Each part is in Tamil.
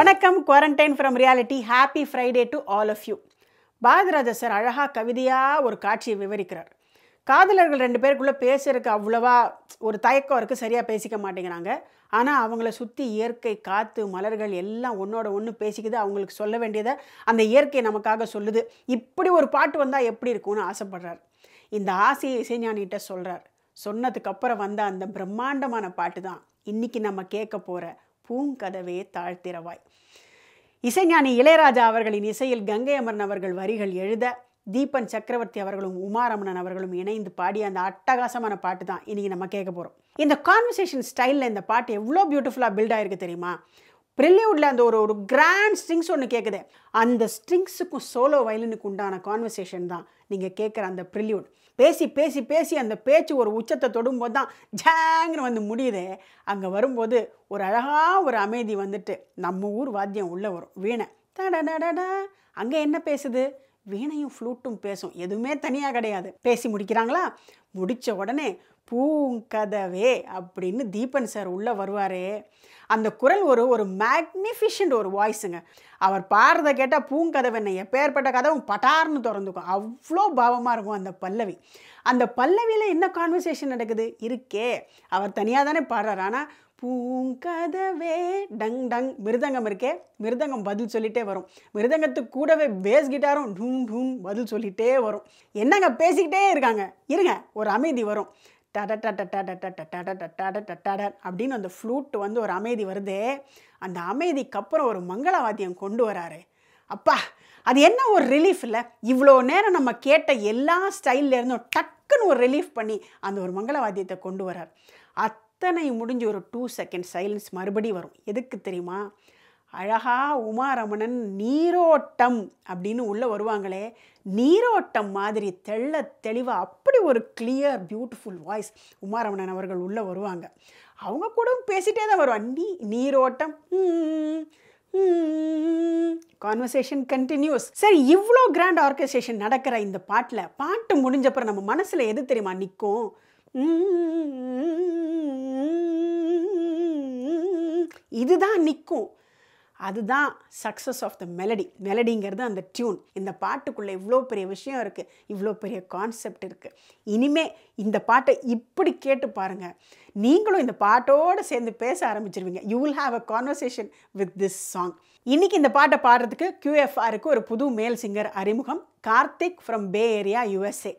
வணக்கம் quarantine from reality happy Friday to all of you Bharathiraja sir அழகாக கவிதையாக ஒரு காட்சியை விவரிக்கிறார். காதலர்கள் ரெண்டு பேருக்குள்ளே பேசுறதுக்கு அவ்வளவா ஒரு தயக்கம் இருக்குது சரியாக பேசிக்க மாட்டேங்கிறாங்க. ஆனால் அவங்கள சுற்றி இயற்கை காற்று மலர்கள் எல்லாம் ஒன்றோட ஒன்று பேசிக்குது. அவங்களுக்கு சொல்ல வேண்டியதை அந்த இயற்கை நமக்காக சொல்லுது. இப்படி ஒரு பாட்டு வந்தால் எப்படி இருக்கும்னு ஆசைப்படுறார். இந்த ஆசையை இசைஞானிகிட்ட சொல்கிறார் சொன்னதுக்கப்புறம் வந்த அந்த பிரம்மாண்டமான பாட்டு தான் இன்றைக்கி நம்ம கேட்க போகிற பூங்கதவே தாழ்த்திரவாய் இசைஞானி இளையராஜா அவர்களின் இசையில் கங்கை அமரன் அவர்கள் வரிகள் எழுத தீபன் சக்கரவர்த்தி அவர்களும் உமாரமணன் அவர்களும் இணைந்து பாடிய அந்த அட்டகாசமான பாட்டு தான் இன்றைக்கி நம்ம கேட்க போகிறோம் இந்த கான்வர்சேஷன் ஸ்டைலில் இந்த பாட்டு எவ்வளோ பியூட்டிஃபுல்லாக பில்ட் ஆயிருக்கு தெரியுமா? ப்ரில்லிவுட்டில் அந்த ஒரு ஒரு கிராண்ட் ஸ்ட்ரிங்ஸ் ஒன்று கேட்குது அந்த ஸ்ட்ரிங்ஸுக்கும் சோலோ வயலினுக்கு உண்டான கான்வர்சேஷன் தான் நீங்கள் கேட்குற அந்த ப்ரில்லிவுட் பேசி பேசி பேசி அந்த பேச்சு ஒரு உச்சத்தை தொடும்போது தான் ஜாங்னு வந்து முடியுது. அங்கே வரும்போது ஒரு அழகாக ஒரு அமைதி வந்துட்டு நம்ம ஊர் வாத்தியம் உள்ளே வரும். வீணை. டடடடடா. அங்கே என்ன பேசுது? வீணையும் ஃப்ளூட்டும் பேசும். எதுவுமே தனியாக கிடையாது. பேசி முடிக்கிறாங்களா? முடித்த உடனே பூங்கதவே அப்படின்னு தீபன் சார் உள்ளே வருவாரே. அந்த குரல் ஒரு ஒரு மேக்னிஃபிஷண்ட் ஒரு வாய்ஸுங்க அவர் பாடுறதை கேட்டால் பூங்கதவை என்ன எப்பேற்பட்ட கதவும் பட்டார்னு திறந்துக்கும். அவ்வளோ பாவமாக இருக்கும் அந்த பல்லவி. அந்த பல்லவியில் என்ன கான்வர்சேஷன் நடக்குது? இருக்கே. அவர் தனியாக தானே பாடுறார். ஆனால் பூங்கதவே டங் டங் மிருதங்கம் இருக்கே. மிருதங்கம் பதில் சொல்லிட்டே வரும். மிருதங்கத்துக்கு கூடவே பேஸ் கிட்டாரும் டூம் டூம் பதில் சொல்லிட்டே வரும். என்னங்க பேசிக்கிட்டே இருக்காங்க? இருங்க ஒரு அமைதி வரும். டட டட டட டட டட டட டட அப்படின்னு அந்த ஃப்ளூட் வந்து ஒரு அமைதி வருதே அந்த அமைதிக்கு அப்புறம் ஒரு மங்களவாத்தியம் கொண்டு வராரு. அப்பா அது என்ன ஒரு ரிலீஃப் இல்லை? இவ்வளோ நேரம் நம்ம கேட்ட எல்லா ஸ்டைல்லேருந்தும் டக்குன்னு ஒரு ரிலீஃப் பண்ணி அந்த ஒரு மங்களவாத்தியத்தை கொண்டு வரார். அத்தனை முடிஞ்சு ஒரு டூ செகண்ட் சைலன்ஸ் மறுபடி வரும். எதுக்கு தெரியுமா? அழகா உமாரமணன் நீரோட்டம் அப்படின்னு உள்ளே வருவாங்களே நீரோட்டம் மாதிரி தெள்ள தெளிவாக அப்படி ஒரு கிளியர் பியூட்டிஃபுல் வாய்ஸ் உமாரமணன் அவர்கள் உள்ளே வருவாங்க அவங்க கூட பேசிட்டே தான் வருவான் நீ நீரோட்டம் கான்வர்சேஷன் கண்டினியூஸ் சரி இவ்வளோ கிராண்ட் ஆர்கஸ்ட்ரேஷன் நடக்கிற இந்த பாட்டில் பாட்டு முடிஞ்சப்பறம் நம்ம மனசில் எது தெரியுமா நிற்கும் இதுதான் நிற்கும் அதுதான் சக்ஸஸ் ஆஃப் த மெலடி மெலடிங்கிறது அந்த டியூன் இந்த பாட்டுக்குள்ளே இவ்வளோ பெரிய விஷயம் இருக்குது இவ்வளோ பெரிய கான்செப்ட் இருக்குது இனிமே இந்த பாட்டை இப்படி கேட்டு பாருங்கள் நீங்களும் இந்த பாட்டோடு சேர்ந்து பேச ஆரம்பிச்சிருவீங்க. You will have a conversation with this song இன்றைக்கி இந்த பாட்டை பாடுறதுக்கு கியூஎஃப்ஆருக்கு ஒரு புது மேல் சிங்கர் அறிமுகம். Karthik from Bay Area USA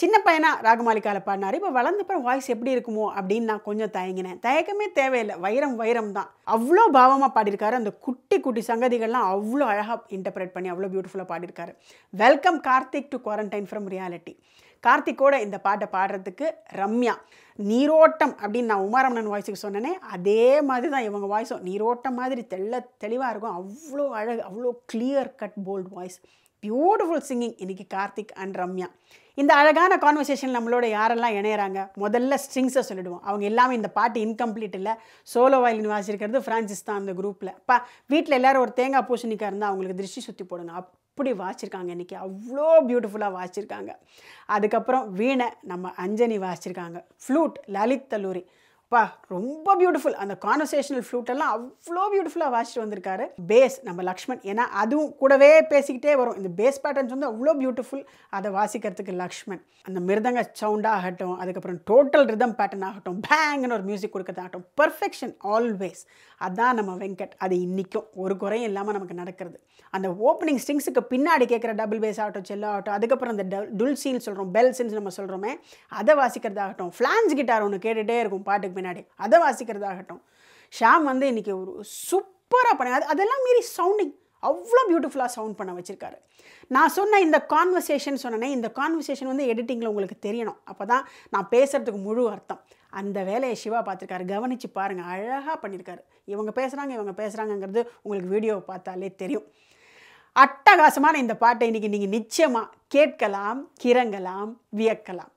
சின்ன பையனா ராகமாலிக்காவில் பாடினார். இப்போ வளர்ந்தப்பறம் வாய்ஸ் எப்படி இருக்குமோ அப்படின்னு நான் கொஞ்சம் தயங்கினேன். தயக்கமே தேவையில்லை. வைரம் வைரம் தான். அவ்வளோ பாவமாக பாடியிருக்காரு. அந்த குட்டி குட்டி சங்கதிகள்லாம் அவ்வளோ அழகாக இன்டர்பிரேட் பண்ணி அவ்வளோ பியூட்டிஃபுல்லாக பாடியிருக்காரு. Welcome Karthik to quarantine from reality கார்த்திக்கோட இந்த பாட்டை பாடுறதுக்கு ரம்யா நீரோட்டம் அப்படின்னு நான் உமாரமணன் வாய்ஸுக்கு சொன்னேனே அதே மாதிரி தான் இவங்க வாய்ஸும் நீரோட்டம் மாதிரி தெள்ள தெளிவாக இருக்கும். அவ்வளோ அழகு அவ்வளோ clear cut bold voice beautiful singing இன்றைக்கி கார்த்திக் அண்ட் ரம்யா. இந்த அழகான கான்வர்சேஷன் நம்மளோட யாரெல்லாம் இணையிறாங்க? முதல்ல ஸ்ட்ரிங்ஸை சொல்லிடுவோம். அவங்க எல்லாமே இந்த பாட்டு இன்கம்ப்ளீட் இல்லை. சோலோ வயலின் வாசிக்கிறது ஃப்ரான்சிஸ் தான் அந்த குரூப்பில் இப்போ வீட்டில் எல்லோரும் ஒரு தேங்காய் பூசணிக்காக இருந்தால் அவங்களுக்கு திருஷ்டி சுற்றி போடுங்க அப்படி வாசிச்சிருக்காங்க இன்றைக்கி அவ்வளோ பியூட்டிஃபுல்லாக வாசிச்சிருக்காங்க. அதுக்கப்புறம் வீணை நம்ம அஞ்சனி வாசிச்சிருக்காங்க. ஃப்ளூட் லலித் தல்லூரி. அப்பா ரொம்ப பியூட்டிஃபுல் அந்த கான்வர்சேஷனல் ஃப்ளூட்டெல்லாம் அவ்வளோ பியூட்டிஃபுல்லாக வாசிட்டு வந்திருக்காரு. பேஸ் நம்ம லக்ஷ்மண். ஏன்னா அதுவும் கூடவே பேசிக்கிட்டே வரும். இந்த பேஸ் பேட்டர்ன்ஸ் வந்து அவ்வளோ பியூட்டிஃபுல் அதை வாசிக்கிறதுக்கு லக்ஷ்மண். அந்த மிருதங்க சவுண்டாக ஆகட்டும் அதுக்கப்புறம் டோட்டல் ரிதம் பேட்டர்ன் ஆகட்டும் பேங்க்னு ஒரு மியூசிக் கொடுக்கறதாகட்டும் பர்ஃபெக்ஷன் ஆல்வேஸ் அதான் நம்ம வெங்கட். அது இன்றைக்கும் ஒரு குறையும் இல்லாமல் நமக்கு நடக்கிறது. அந்த ஓப்பனிங் ஸ்ட்ரிங்ஸுக்கு பின்னாடி கேட்குற டபுள் பேஸ் ஆகட்டும் செல்லோ ஆகட்டும் அதுக்கப்புறம் அந்த டுல்சின்னு சொல்கிறோம் பெல்சின்னு நம்ம சொல்கிறோமே அதை வாசிக்கிறதாகட்டும் ஃப்ளான்ஸ் கிட்டார் ஒன்று கேட்டுகிட்டே இருக்கும் பாட்டுக்கு பின்னாடி. அதை வாசிக்கிறதாகட்டும். ஷாம் வந்து இன்றைக்கி ஒரு சூப்பராக பண்ண அது அதெல்லாம் மீறி சவுண்டிங் அவ்வளோ பியூட்டிஃபுல்லாக சவுண்ட் பண்ண வச்சுருக்காரு. நான் சொன்ன இந்த கான்வர்சேஷன் சொன்னேன் இந்த கான்வர்சேஷன் வந்து எடிட்டிங்கில் உங்களுக்கு தெரியணும். அப்போ தான் நான் பேசுகிறதுக்கு முழு அர்த்தம். அந்த வேலையை சிவா பார்த்துருக்காரு. கவனித்து பாருங்கள் அழகாக பண்ணியிருக்காரு இவங்க பேசுகிறாங்க இவங்க பேசுகிறாங்கங்கிறது உங்களுக்கு வீடியோவை பார்த்தாலே தெரியும். அட்டகாசமான இந்த பாட்டை இன்றைக்கி நீங்கள் நிச்சயமாக கேட்கலாம் கிறங்கலாம் வியக்கலாம்.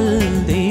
del.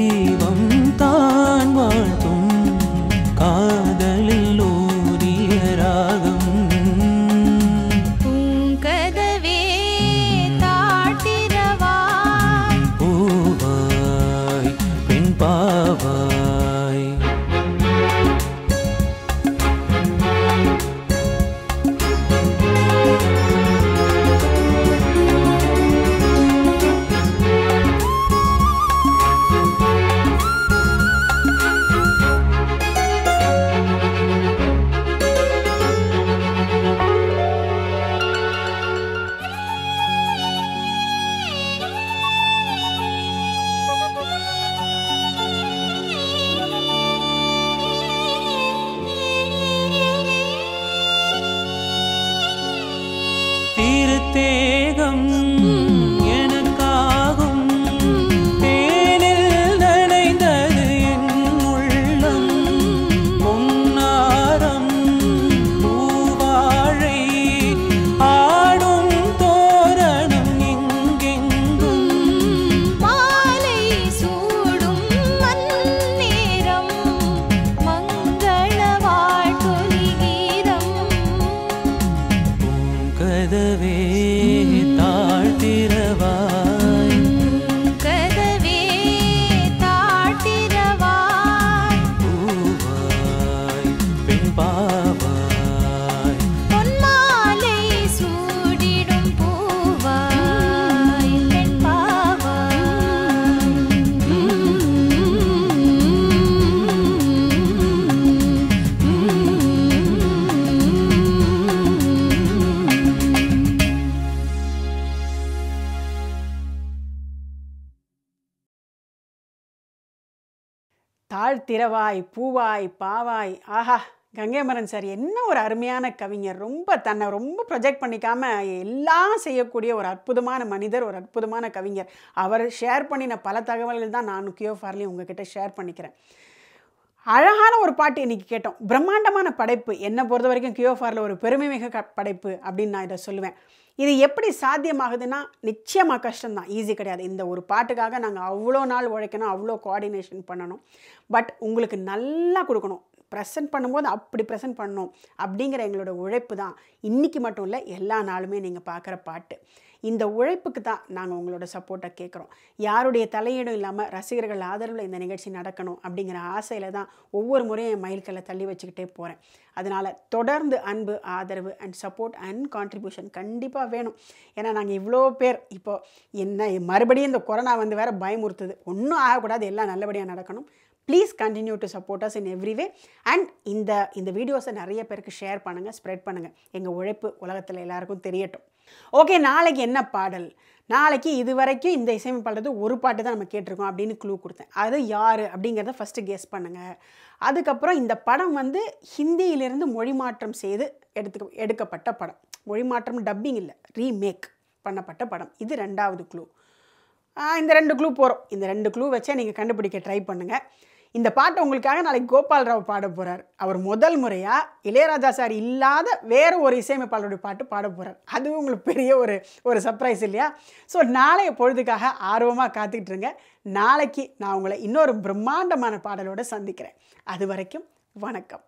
திறவாய் பூவாய் பாவாய் ஆஹா கங்கைமரன் சார் என்ன ஒரு அருமையான கவிஞர். ரொம்ப தன்னை ரொம்ப ப்ரொஜெக்ட் பண்ணிக்காம எல்லாம் செய்யக்கூடிய ஒரு அற்புதமான மனிதர் ஒரு அற்புதமான கவிஞர். அவர் ஷேர் பண்ணின பல தகவல்கள் தான் நான் கியோ ஃபார்லி உங்ககிட்ட ஷேர் பண்ணிக்கிறேன். அழகான ஒரு பாட்டு இன்னைக்கு கேட்டோம். பிரம்மாண்டமான படைப்பு. என்னை பொறுத்த வரைக்கும் கியோஃபாரில் ஒரு பெருமை மிக க- படைப்பு அப்படின்னு நான் இதை சொல்லுவேன். இது எப்படி சாத்தியமாகுதுன்னா நிச்சயமாக கஷ்டம்தான். ஈஸி கிடையாது. இந்த ஒரு பாட்டுக்காக நாங்கள் அவ்வளோ நாள் உழைக்கணும் அவ்வளோ கோஆர்டினேஷன் பண்ணணும். பட் உங்களுக்கு நல்லா கொடுக்கணும். ப்ரெசென்ட் பண்ணும்போது அப்படி ப்ரெசென்ட் பண்ணணும். அப்படிங்கிற எங்களோட உழைப்பு தான். இன்றைக்கி மட்டும் இல்லை எல்லா நாளுமே நீங்கள் பார்க்குற பாட்டு. இந்த உழைப்புக்கு தான் நாங்கள் உங்களோட சப்போர்ட்டை கேட்குறோம். யாருடைய தலையீடும் இல்லாமல் ரசிகர்கள் ஆதரவில் இந்த நிகழ்ச்சி நடக்கணும் அப்படிங்கிற ஆசையில் தான் ஒவ்வொரு முறையும் என் மைல்கல்லை தள்ளி வச்சுக்கிட்டே போகிறேன் அதனால் தொடர்ந்து அன்பு ஆதரவு அண்ட் சப்போர்ட் அண்ட் கான்ட்ரிபியூஷன் கண்டிப்பாக வேணும். ஏன்னா நாங்கள் இவ்வளோ பேர் இப்போது என்ன மறுபடியும் இந்த கொரோனா வந்து வேற பயமுறுத்துது. ஒன்றும் ஆகக்கூடாது. எல்லாம் நல்லபடியாக நடக்கணும். Please continue to support us in every way and இந்த இந்த வீடியோஸை நிறைய பேருக்கு ஷேர் பண்ணுங்கள் ஸ்ப்ரெட் பண்ணுங்கள் எங்கள் உழைப்பு உலகத்தில் எல்லாருக்கும் தெரியட்டும். ஓகே நாளைக்கு என்ன பாடல்? நாளைக்கு இது வரைக்கும் இந்த இசையமைப்பாளர் ஒரு பாட்டு தான் நம்ம கேட்டிருக்கோம் அப்படின்னு க்ளூ கொடுத்தேன். அது யார் அப்படிங்கிறத ஃபஸ்ட்டு கெஸ் பண்ணுங்கள் அதுக்கப்புறம் இந்த படம் வந்து ஹிந்தியிலிருந்து மொழி மாற்றம் செய்து எடுத்து எடுக்கப்பட்ட படம். மொழி மாற்றம் டப்பிங் இல்லை ரீமேக் பண்ணப்பட்ட படம். இது ரெண்டாவது க்ளூ இந்த ரெண்டு க்ளூ போகிறோம் இந்த ரெண்டு க்ளூ வச்சே நீங்கள் கண்டுபிடிக்க ட்ரை பண்ணுங்கள் இந்த பாட்டை உங்களுக்காக நாளைக்கு கோபால் ராவ் பாட போகிறார் அவர் முதல் முறையாக இளையராஜா சார் இல்லாத வேறு ஒரு இசையமைப்பாளருடைய பாட்டு பாட போகிறார் அதுவும் உங்களுக்கு பெரிய ஒரு ஒரு சர்ப்ரைஸ் இல்லையா? ஸோ நாளைய பொழுதுக்காக ஆர்வமாக காத்துக்கிட்டு இருங்க. நாளைக்கு நான் உங்களை இன்னொரு பிரம்மாண்டமான பாடலோடு சந்திக்கிறேன். அது வரைக்கும் வணக்கம்.